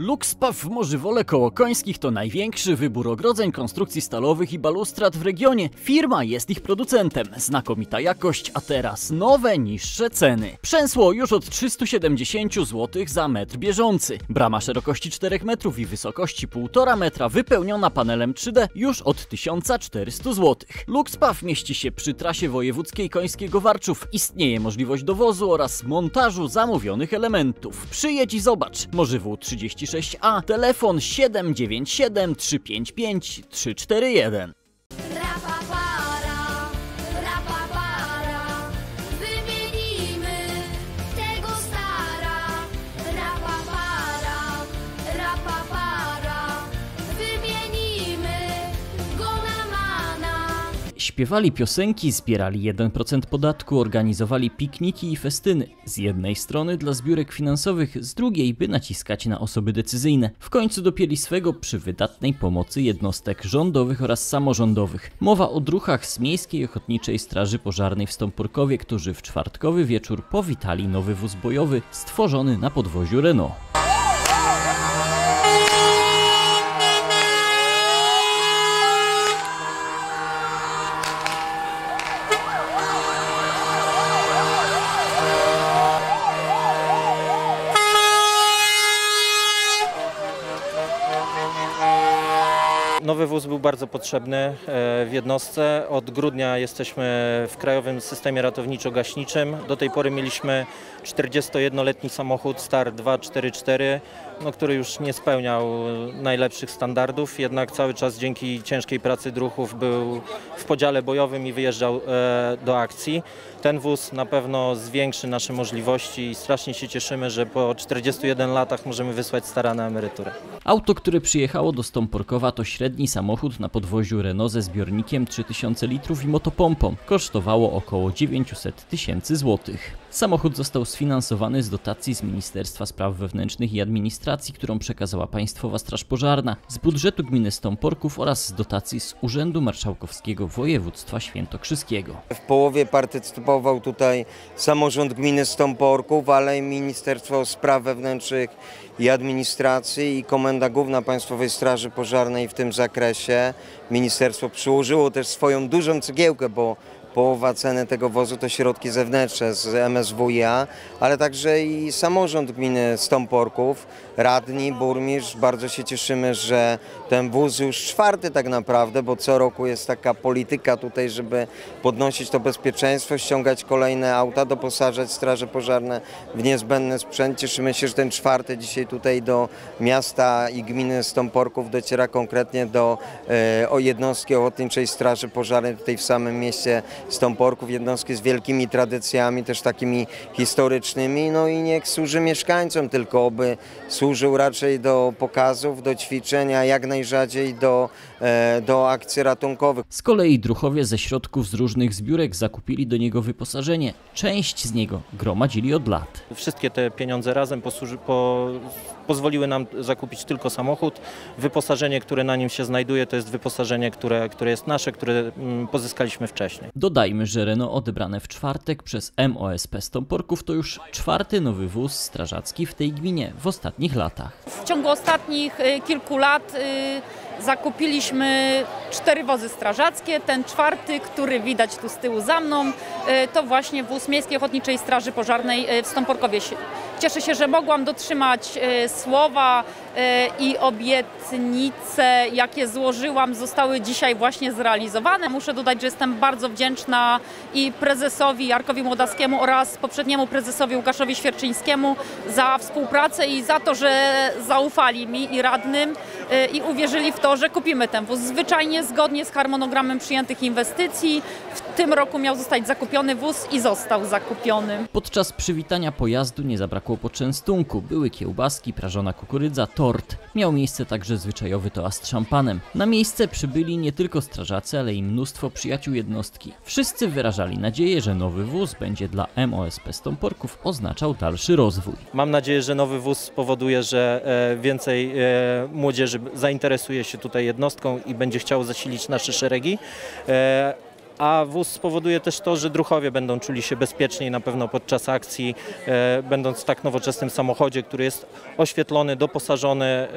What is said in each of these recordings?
Luxpaw w Morzywole koło Końskich to największy wybór ogrodzeń, konstrukcji stalowych i balustrad w regionie. Firma jest ich producentem. Znakomita jakość, a teraz nowe, niższe ceny. Przęsło już od 370 zł za metr bieżący. Brama szerokości 4 metrów i wysokości 1,5 metra wypełniona panelem 3D już od 1400 zł. Luxpaw mieści się przy trasie wojewódzkiej Końskiego Warczów. Istnieje możliwość dowozu oraz montażu zamówionych elementów. Przyjedź i zobacz. Morzywół 30 36A, telefon 797 355 341. Śpiewali piosenki, zbierali 1% podatku, organizowali pikniki i festyny. Z jednej strony dla zbiórek finansowych, z drugiej by naciskać na osoby decyzyjne. W końcu dopięli swego przy wydatnej pomocy jednostek rządowych oraz samorządowych. Mowa o druhach z Miejskiej Ochotniczej Straży Pożarnej w Stąporkowie, którzy w czwartkowy wieczór powitali nowy wóz bojowy stworzony na podwoziu Renault. Nowy wóz był bardzo potrzebny e, w jednostce. Od grudnia jesteśmy w Krajowym Systemie Ratowniczo-Gaśniczym. Do tej pory mieliśmy 41-letni samochód Star 244, no, który już nie spełniał najlepszych standardów, jednak cały czas dzięki ciężkiej pracy druhów był w podziale bojowym i wyjeżdżał e, do akcji. Ten wóz na pewno zwiększy nasze możliwości i strasznie się cieszymy, że po 41 latach możemy wysłać Stara na emeryturę. Auto, które przyjechało do Stąporkowa to średni samochód na podwoziu Renault ze zbiornikiem 3000 litrów i motopompą. Kosztowało około 900 tysięcy złotych. Samochód został sfinansowany z dotacji z Ministerstwa Spraw Wewnętrznych i Administracji, którą przekazała Państwowa Straż Pożarna, z budżetu gminy Stąporków oraz z dotacji z Urzędu Marszałkowskiego Województwa Świętokrzyskiego. W połowie partycypował tutaj samorząd gminy Stąporków, ale i Ministerstwo Spraw Wewnętrznych i Administracji i Komenda Główna Państwowej Straży Pożarnej w tym zakresie. Ministerstwo przyłożyło też swoją dużą cegiełkę, bo połowa ceny tego wozu to środki zewnętrzne z MSWiA, ale także i samorząd gminy Stąporków, radni, burmistrz. Bardzo się cieszymy, że ten wóz już czwarty tak naprawdę, bo co roku jest taka polityka tutaj, żeby podnosić to bezpieczeństwo, ściągać kolejne auta, doposażać straże pożarne w niezbędny sprzęt. Cieszymy się, że ten czwarty dzisiaj tutaj do miasta i gminy Stąporków dociera konkretnie do e, o jednostki Ochotniczej Straży Pożarnej tutaj w samym mieście Stąporków, jednostki z wielkimi tradycjami, też takimi historycznymi, no i niech służy mieszkańcom, tylko oby służył raczej do pokazów, do ćwiczenia, jak najrzadziej do, e, do akcji ratunkowych. Z kolei druchowie ze środków z różnych zbiórek zakupili do niego wyposażenie. Część z niego gromadzili od lat. Wszystkie te pieniądze razem posłuży, po, pozwoliły nam zakupić tylko samochód. Wyposażenie, które na nim się znajduje, to jest wyposażenie, które, które jest nasze, które mm, pozyskaliśmy wcześniej. Dodajmy, że Renault odebrane w czwartek przez MOSP Stąporków to już czwarty nowy wóz strażacki w tej gminie w ostatnich latach. W ciągu ostatnich y, kilku lat y, zakupiliśmy cztery wozy strażackie. Ten czwarty, który widać tu z tyłu za mną, y, to właśnie wóz Miejskiej Ochotniczej Straży Pożarnej y, w Stąporkowie. Cieszę się, że mogłam dotrzymać y, słowa i obietnice, jakie złożyłam, zostały dzisiaj właśnie zrealizowane. Muszę dodać, że jestem bardzo wdzięczna i prezesowi Jarkowi Młodaskiemu oraz poprzedniemu prezesowi Łukaszowi Świerczyńskiemu za współpracę i za to, że zaufali mi i radnym i uwierzyli w to, że kupimy ten wóz. Zwyczajnie zgodnie z harmonogramem przyjętych inwestycji. W tym roku miał zostać zakupiony wóz i został zakupiony. Podczas przywitania pojazdu nie zabrakło poczęstunku. Były kiełbaski, prażona kukurydza, tort. Miał miejsce także zwyczajowy toast szampanem. Na miejsce przybyli nie tylko strażacy, ale i mnóstwo przyjaciół jednostki. Wszyscy wyrażali nadzieję, że nowy wóz będzie dla MOSP Stąporków oznaczał dalszy rozwój. Mam nadzieję, że nowy wóz spowoduje, że e, więcej e, młodzieży zainteresuje się tutaj jednostką i będzie chciało zasilić nasze szeregi. A wóz spowoduje też to, że druchowie będą czuli się bezpieczniej na pewno podczas akcji, e, będąc w tak nowoczesnym samochodzie, który jest oświetlony, doposażony, e,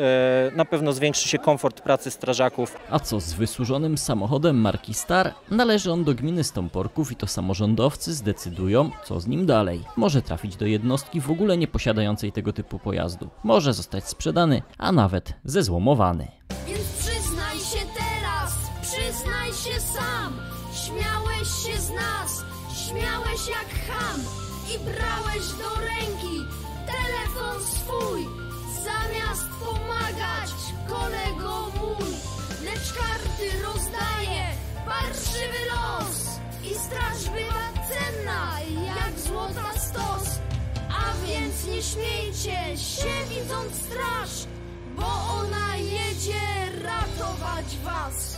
na pewno zwiększy się komfort pracy strażaków. A co z wysłużonym samochodem marki Star? Należy on do gminy Stąporków i to samorządowcy zdecydują, co z nim dalej. Może trafić do jednostki w ogóle nie posiadającej tego typu pojazdu. Może zostać sprzedany, a nawet zezłomowany. Więc przyznaj się teraz, przyznaj się sam. Śmiałeś się z nas, śmiałeś jak ham i brałeś do ręki telefon swój. Zamiast pomagać, kolego mój, lecz karty rozdaje parszywy los. I straż bywa cenna, jak złota stos. A więc nie śmiejcie się widząc straż, bo ona jedzie ratować was.